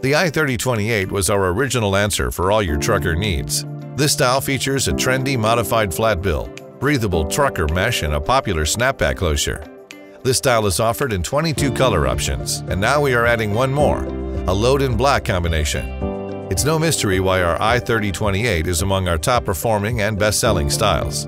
The i3028 was our original answer for all your trucker needs. This style features a trendy modified flat bill, breathable trucker mesh, and a popular snapback closure. This style is offered in 22 color options, and now we are adding one more, a loden black combination. It's no mystery why our i3028 is among our top performing and best-selling styles.